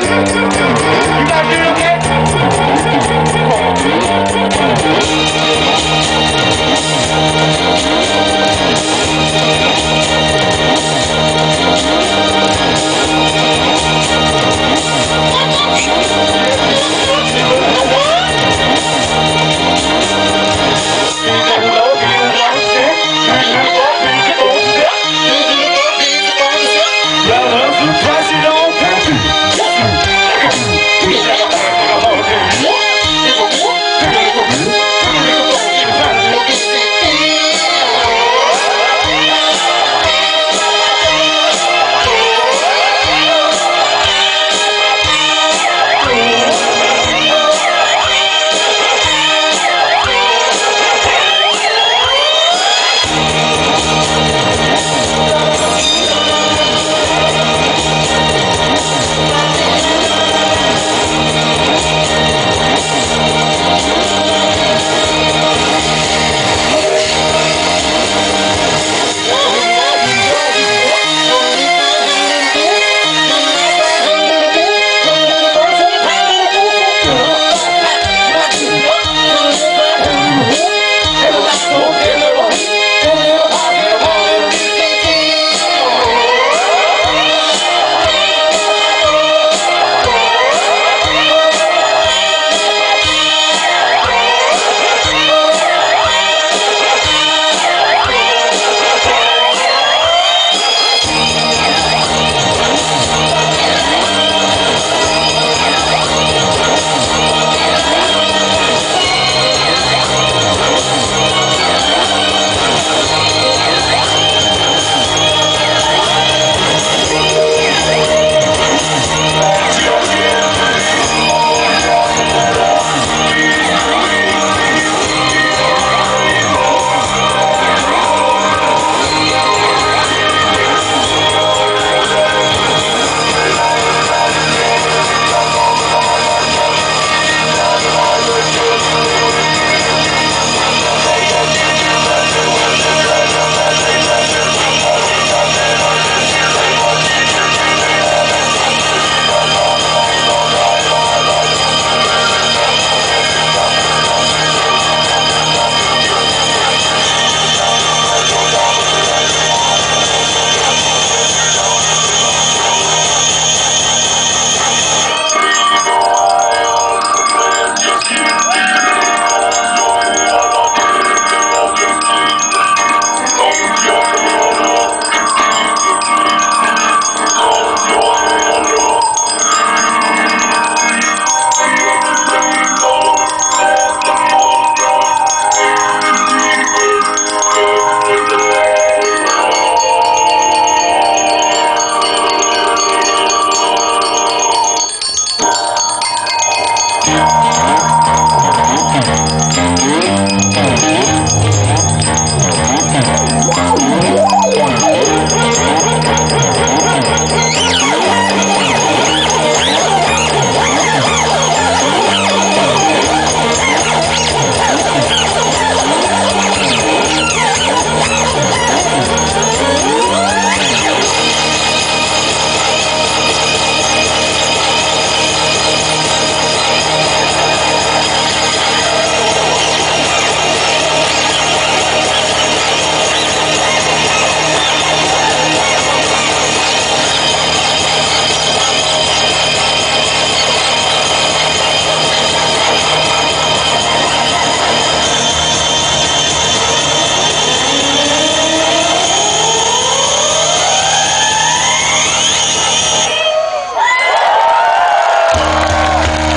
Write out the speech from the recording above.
Hey!